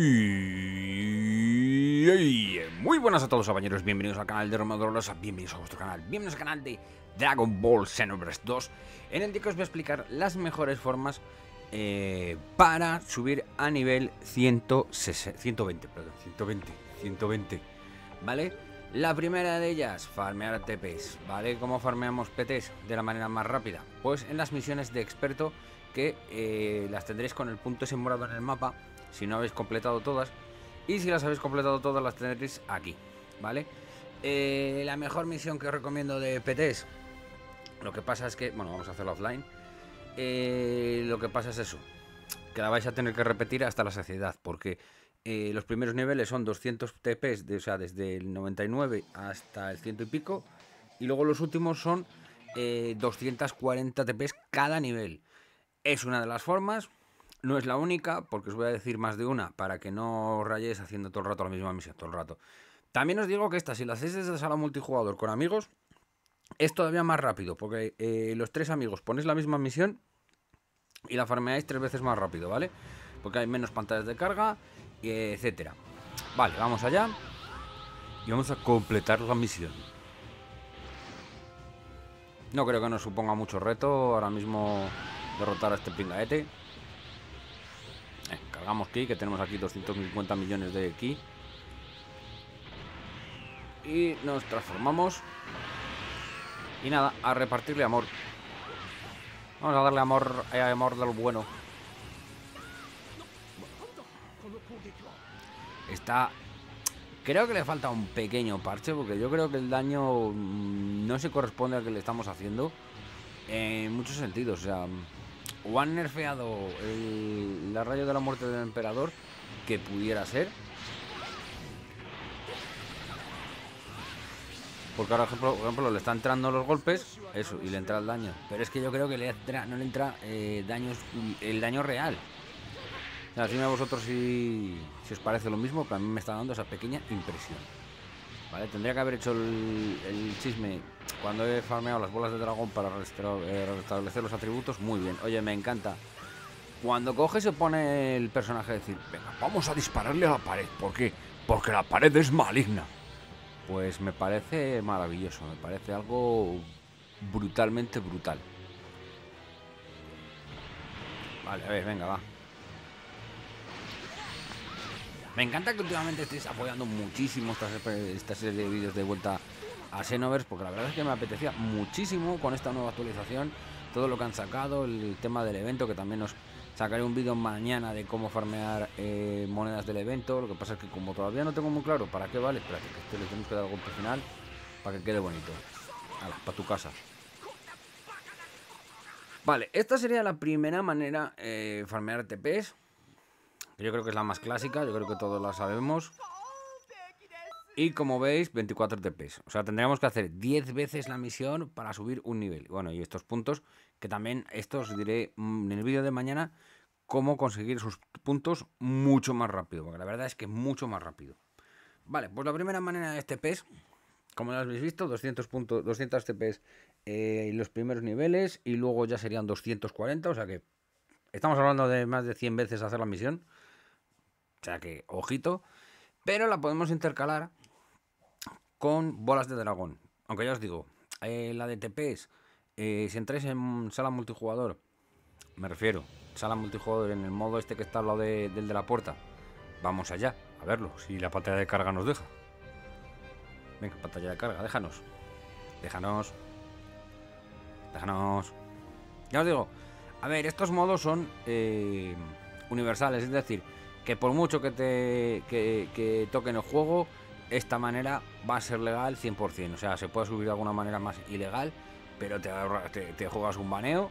Y muy buenas a todos compañeros, bienvenidos al canal de Roma Dolorosa, bienvenidos a vuestro canal, bienvenidos al canal de Dragon Ball Xenoverse 2 En el que os voy a explicar las mejores formas eh, para subir a nivel 160, 120, perdón, 120, 120 ¿Vale? La primera de ellas, farmear TPs, ¿vale? ¿Cómo farmeamos PTs de la manera más rápida? Pues en las misiones de experto que eh, las tendréis con el punto ese morado en el mapa si no habéis completado todas. Y si las habéis completado todas, las tendréis aquí, ¿vale? Eh, la mejor misión que os recomiendo de PTs, lo que pasa es que, bueno, vamos a hacerlo offline. Eh, lo que pasa es eso, que la vais a tener que repetir hasta la saciedad, porque los primeros niveles son 200 TPs, de, o sea, desde el 99 hasta el ciento y pico, y luego los últimos son 240 TPs cada nivel. Es una de las formas, no es la única, porque os voy a decir más de una, para que no os rayéis haciendo todo el rato la misma misión, todo el rato. También os digo que esta, si la hacéis desde sala multijugador con amigos, es todavía más rápido, porque eh, los tres amigos ponéis la misma misión y la farmeáis tres veces más rápido, ¿vale? Porque hay menos pantallas de carga, etcétera. Vale, vamos allá. Y vamos a completar la misión. No creo que nos suponga mucho reto ahora mismo derrotar a este pingaete. Cargamos ki, que tenemos aquí 250 millones de ki. Y nos transformamos. Y nada, a repartirle amor. Vamos a darle amor, eh, amor del bueno. Está... Creo que le falta un pequeño parche, porque yo creo que el daño mm, no se corresponde al que le estamos haciendo. En muchos sentidos, o sea o han nerfeado el, la rayo de la muerte del emperador, que pudiera ser. Porque ahora, por ejemplo, le están entrando los golpes, eso, y le entra el daño. Pero es que yo creo que le no le entra eh, daños, el daño real. O sea, a vosotros si, si os parece lo mismo, pero a mí me está dando esa pequeña impresión. ¿Vale? Tendría que haber hecho el, chisme cuando he farmeado las bolas de dragón para eh, restablecer los atributos. Muy bien. Oye, me encanta. Cuando coge se pone el personaje a decir, venga, vamos a dispararle a la pared. ¿Por qué? Porque la pared es maligna. Pues me parece maravilloso, me parece algo brutalmente brutal. Vale, a ver, venga, va. Me encanta que últimamente estéis apoyando muchísimo esta, serie de vídeos de vuelta a Xenoverse, porque la verdad es que me apetecía muchísimo con esta nueva actualización, todo lo que han sacado, el tema del evento, que también os sacaré un vídeo mañana de cómo farmear eh, monedas del evento. Lo que pasa es que como todavía no tengo muy claro para qué vale, espérate, que este le tenemos que dar golpe final para que quede bonito. para tu casa. Vale, esta sería la primera manera eh, farmear TPs. Yo creo que es la más clásica, yo creo que todos la sabemos. Y como veis, 24 TPs. O sea, tendríamos que hacer 10 veces la misión para subir un nivel. Bueno, y estos puntos, que también estos diré mm, en el vídeo de mañana, cómo conseguir esos puntos mucho más rápido. Porque la verdad es que es mucho más rápido. Vale, pues la primera manera de TPs, como ya habéis visto, 200, puntos, 200 TPs en los primeros niveles y luego ya serían 240. O sea que estamos hablando de más de 100 veces hacer la misión. O sea que, ojito. Pero la podemos intercalar con bolas de dragón. Aunque ya os digo, eh, la de TPs, eh, si entráis en sala multijugador, me refiero, sala multijugador en el modo este que está al lado del de la puerta, vamos allá, a verlo, si la pantalla de carga nos deja. Venga, pantalla de carga, déjanos. Déjanos. Déjanos. Ya os digo, a ver, estos modos son eh, universales, es decir, que por mucho que te que, toquen el juego, esta manera va a ser legal 100%. O sea, se puede subir de alguna manera más ilegal, pero te, te, juegas un baneo.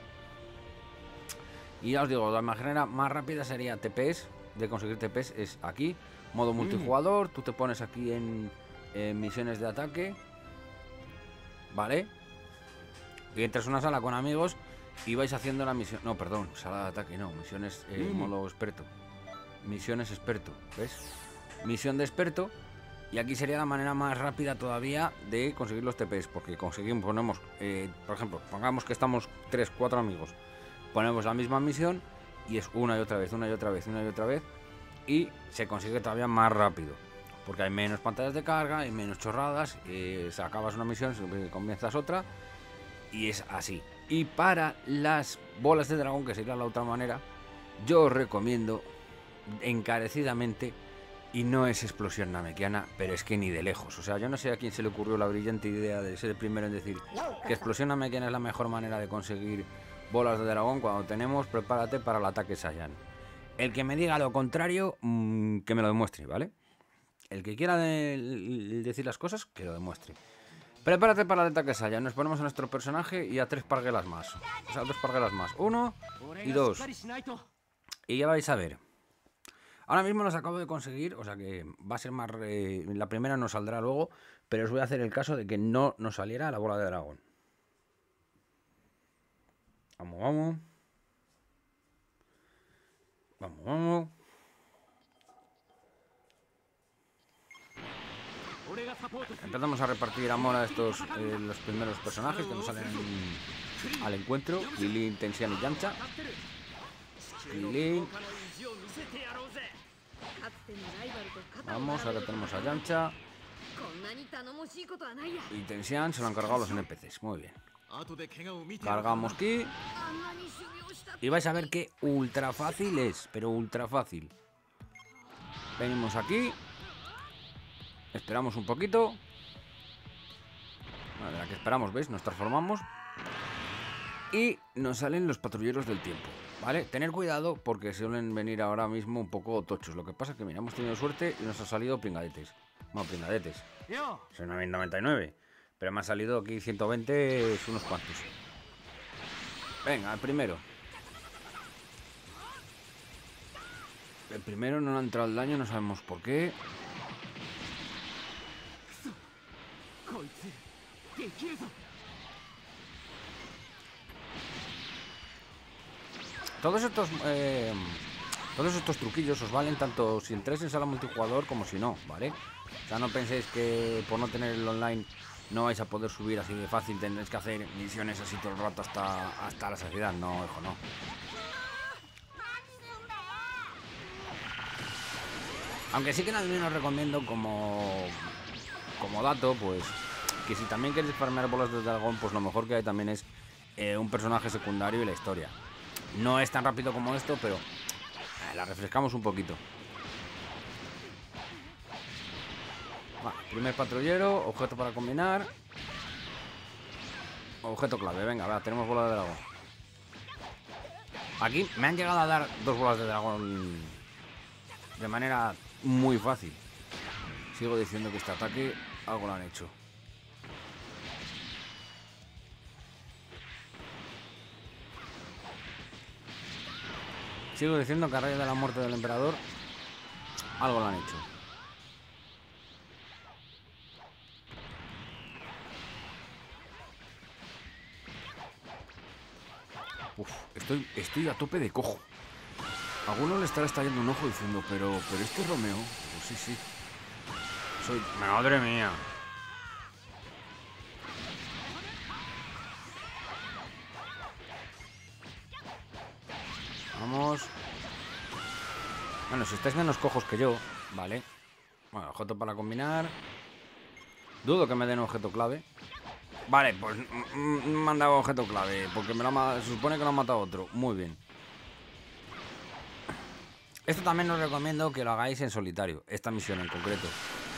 Y ya os digo, la manera más rápida sería TPS, de conseguir TPS es aquí, modo mm. multijugador, tú te pones aquí en, misiones de ataque, ¿vale? Y entras a una sala con amigos y vais haciendo la misión, no, perdón, sala de ataque, no, misiones en mm. modo experto. Misiones experto, ¿ves? Misión de experto. Y aquí sería la manera más rápida todavía de conseguir los TPs. Porque conseguimos, ponemos, eh, por ejemplo, pongamos que estamos 3, 4 amigos. Ponemos la misma misión y es una y otra vez, una y otra vez, una y otra vez. y se consigue todavía más rápido. Porque hay menos pantallas de carga, hay menos chorradas, eh, se acabas una misión, comienzas otra y es así. Y para las bolas de dragón, que sería la otra manera, yo os recomiendo encarecidamente y no es explosión namekiana, pero es que ni de lejos. O sea, yo no sé a quién se le ocurrió la brillante idea de ser el primero en decir que explosión namekiana es la mejor manera de conseguir bolas de dragón cuando tenemos prepárate para el ataque Saiyan. El que me diga lo contrario, mm, que me lo demuestre, ¿vale? El que quiera decir las cosas, que lo demuestre. Prepárate para el ataque Saya. Nos ponemos a nuestro personaje y a tres parguelas más. O sea, dos parguelas más. Uno y dos. Y ya vais a ver. Ahora mismo los acabo de conseguir, o sea que va a ser más... la primera no saldrá luego, pero os voy a hacer el caso de que no nos saliera la bola de dragón. Vamos, vamos. Vamos, vamos. Empezamos a repartir amor a estos eh, los primeros personajes que nos salen al encuentro. Lilin, Tensian y Yamcha. Lilin. Vamos, ahora tenemos a Yamcha. Y Tensian se lo han cargado los NPCs. Muy bien. Cargamos aquí. Y vais a ver que ultra fácil es, pero ultra fácil. Venimos aquí. Esperamos un poquito. Bueno, la que esperamos, ¿veis? Nos transformamos. Y nos salen los patrulleros del tiempo. ¿Vale? Tener cuidado porque suelen venir ahora mismo un poco tochos. Lo que pasa es que, mira, hemos tenido suerte y nos ha salido pringadetes. Bueno, pringadetes. Son 99. Pero me ha salido aquí 120, es unos cuantos. Venga, el primero. El primero no le ha entrado el daño, no sabemos por qué. Todos estos eh, todos estos truquillos os valen tanto si entréis en sala multijugador como si no, ¿vale? O sea, no penséis que por no tener el online no vais a poder subir así de fácil, tendréis que hacer misiones así todo el rato hasta, hasta la saciedad. No, hijo, no. Aunque sí que también os recomiendo como, como dato, pues que si también queréis farmear bolas de dragón, pues lo mejor que hay también es eh, un personaje secundario y la historia. No es tan rápido como esto, pero eh, la refrescamos un poquito. primer patrullero, objeto para combinar. Objeto clave, venga, va, tenemos bola de dragón. Aquí me han llegado a dar dos bolas de dragón de manera muy fácil. Sigo diciendo que este ataque algo lo han hecho. Sigo diciendo que a raíz de la muerte del emperador algo lo han hecho. Uf, estoy, estoy a tope de cojo. alguno le estará estallando un ojo diciendo, pero, pero este es Romeo. Pues sí, sí. Soy. Madre mía. Si estáis menos cojos que yo, vale. Bueno, objeto para combinar. Dudo que me den objeto clave. Vale, pues me han dado objeto clave, porque me lo se supone que lo ha matado otro. Muy bien. Esto también os recomiendo que lo hagáis en solitario, esta misión en concreto.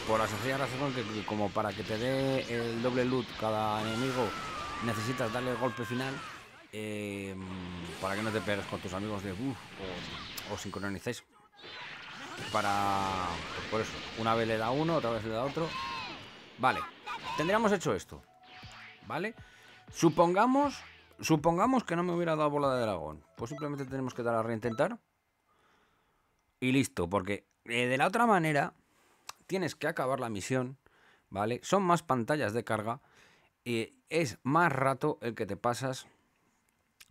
Por la sencilla razón que, como para que te dé el doble loot cada enemigo, necesitas darle el golpe final eh, para que no te pegues con tus amigos de buff o, o sincronicéis. Para... Por eso, una vez le da uno, otra vez le da otro. Vale, tendríamos hecho esto. ¿vale? Supongamos, supongamos que no me hubiera dado bola de dragón. Pues simplemente tenemos que dar a reintentar. Y listo, porque eh, de la otra manera tienes que acabar la misión, ¿vale? Son más pantallas de carga y es más rato el que te pasas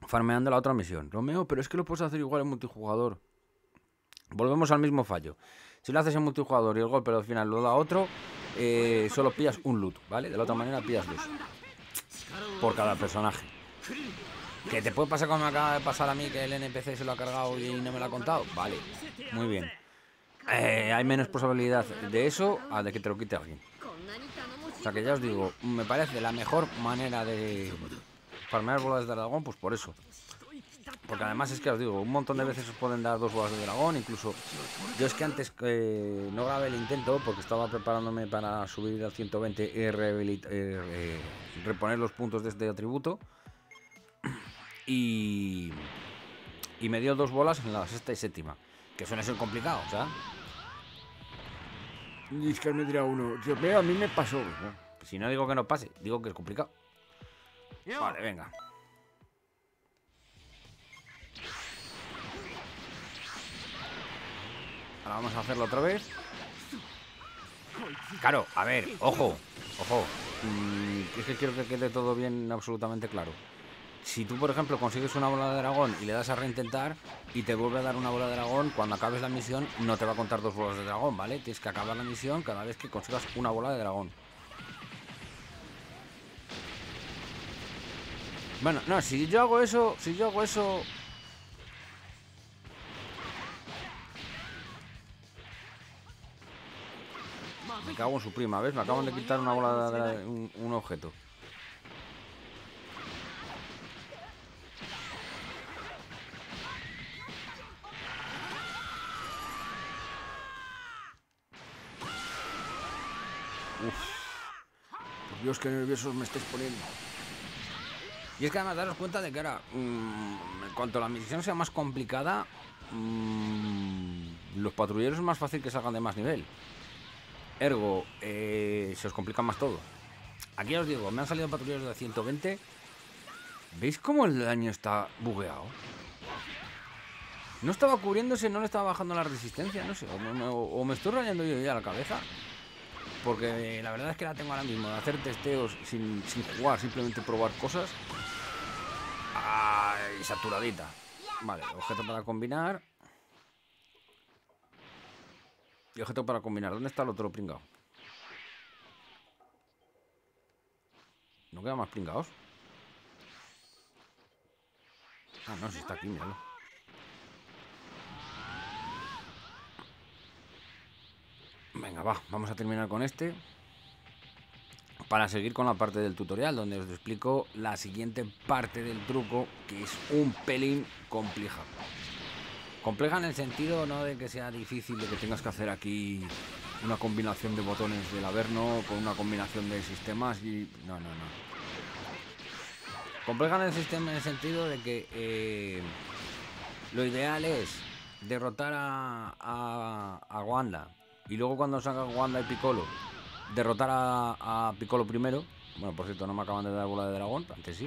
farmeando la otra misión. Romeo, pero es que lo puedes hacer igual en multijugador. Volvemos al mismo fallo. Si lo haces en multijugador y el golpe al final lo da otro, eh, solo pillas un loot, ¿vale? De la otra manera pillas dos por cada personaje. ¿Que te puede pasar como me acaba de pasar a mí que el NPC se lo ha cargado y no me lo ha contado? Vale, muy bien. eh, hay menos posibilidad de eso a de que te lo quite alguien. O sea que ya os digo, me parece la mejor manera de farmear bolas de dragón, pues por eso. Porque además es que os digo, un montón de veces os pueden dar dos bolas de dragón, incluso yo es que antes eh, no grabé el intento porque estaba preparándome para subir al 120 y eh, reponer los puntos de este atributo. Y, y me dio dos bolas en la sexta y séptima, que suele ser complicado, o sea. Y es que me dirá uno, a mí me pasó. Si no digo que no pase, digo que es complicado. Vale, venga. Vamos a hacerlo otra vez. Claro, a ver, ojo, ojo. Mm, es que quiero que quede todo bien absolutamente claro. Si tú, por ejemplo, consigues una bola de dragón y le das a reintentar y te vuelve a dar una bola de dragón, cuando acabes la misión no te va a contar dos bolas de dragón, ¿vale? Tienes que acabar la misión cada vez que consigas una bola de dragón. Bueno, no, si yo hago eso, si yo hago eso... Me cago en su prima, ¿ves? Me acaban de quitar una bola de, un, objeto. Uf. Dios, qué nerviosos me estáis poniendo. Y es que además daros cuenta de que ahora, mmm, en cuanto la misión sea más complicada, mmm, los patrulleros es más fácil que salgan de más nivel. Ergo, eh, se os complica más todo. Aquí os digo, me han salido patrulleros de 120. ¿Veis cómo el daño está bugueado? No estaba cubriéndose, no le estaba bajando la resistencia, no sé. O me, estoy rayando yo ya la cabeza. Porque la verdad es que la tengo ahora mismo, de hacer testeos sin, sin jugar, simplemente probar cosas. Ay, saturadita. Vale, objeto para combinar. Y objeto para combinar. ¿Dónde está el otro pringado? ¿No queda más pringados? Ah, no, si está aquí, míralo. Venga, va, vamos a terminar con este para seguir con la parte del tutorial donde os explico la siguiente parte del truco que es un pelín compleja. Compleja en el sentido no de que sea difícil, de que tengas que hacer aquí una combinación de botones del Averno con una combinación de sistemas y... No, no, no. Compleja en el, sistema, en el sentido de que eh, lo ideal es derrotar a, a, a Wanda y luego cuando salga Wanda y Piccolo, derrotar a, Piccolo primero. Bueno, por cierto, no me acaban de dar bola de dragón, antes sí.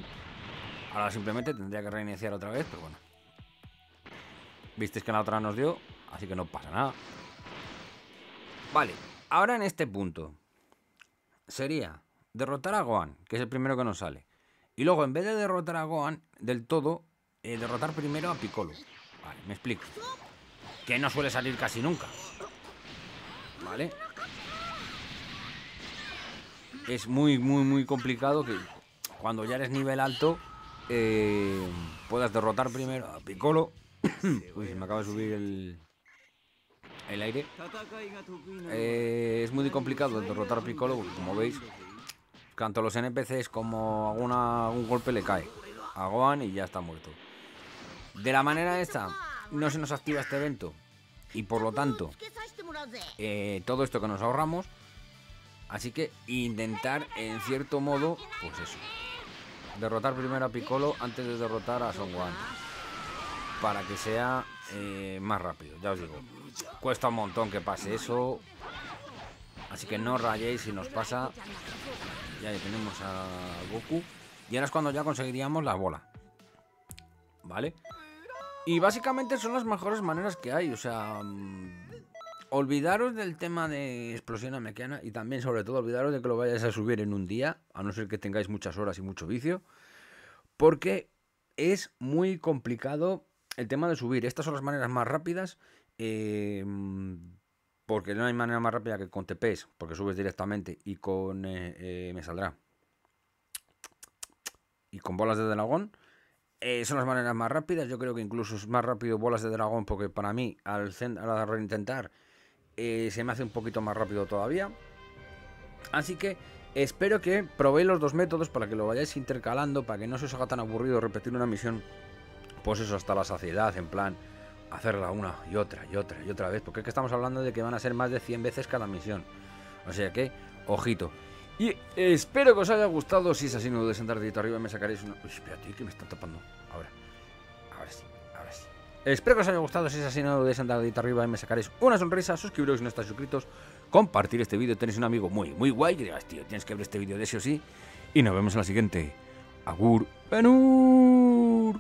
Ahora simplemente tendría que reiniciar otra vez, pero bueno. Visteis que la otra nos dio, así que no pasa nada. Vale, ahora en este punto sería derrotar a Gohan, que es el primero que nos sale. Y luego, en vez de derrotar a Gohan del todo, eh, derrotar primero a Piccolo. Vale, me explico. Que no suele salir casi nunca. ¿vale? Es muy, muy, muy complicado que cuando ya eres nivel alto eh, puedas derrotar primero a Piccolo. Uy, se me acaba de subir el, el aire. Eh, es muy complicado derrotar a Piccolo, como veis, tanto los NPCs como alguna, un golpe le cae a Gohan y ya está muerto. De la manera esta, no se nos activa este evento y por lo tanto eh, todo esto que nos ahorramos. Así que intentar, en cierto modo, pues eso. Derrotar primero a Piccolo antes de derrotar a Son Gohan. Para que sea eh, más rápido, ya os digo. Cuesta un montón que pase eso. Así que no rayéis si nos pasa. Ya tenemos a Goku. Y ahora es cuando ya conseguiríamos la bola. ¿Vale? Y básicamente son las mejores maneras que hay. O sea, mm, olvidaros del tema de explosión amequiana y también, sobre todo, olvidaros de que lo vayáis a subir en un día, a no ser que tengáis muchas horas y mucho vicio, porque es muy complicado el tema de subir. Estas son las maneras más rápidas, eh, porque no hay manera más rápida que con TPs, porque subes directamente y con. Eh, eh, me saldrá. Y con bolas de dragón. son las maneras más rápidas. Yo creo que incluso es más rápido bolas de dragón, porque para mí, al, al reintentar eh, se me hace un poquito más rápido todavía. Así que espero que probéis los dos métodos para que lo vayáis intercalando, para que no se os haga tan aburrido repetir una misión, pues eso hasta la saciedad, en plan, hacerla una y otra y otra y otra vez, porque es que estamos hablando de que van a ser más de 100 veces cada misión. O sea que, ojito. Y espero que os haya gustado. Si es así, no dudéis en dar dedito arriba y me sacaréis una. Uy, espérate, que me están tapando. Ahora, ahora sí, ahora sí. Espero que os haya gustado. Si es así, no dudéis en dar dedito arriba y me sacaréis una sonrisa. Suscribiros si no estáis suscritos. Compartir este vídeo. Tenéis un amigo muy, muy guay. Que digas, tío, tienes que ver este vídeo de sí o sí. Y nos vemos en la siguiente. Agur. Benur.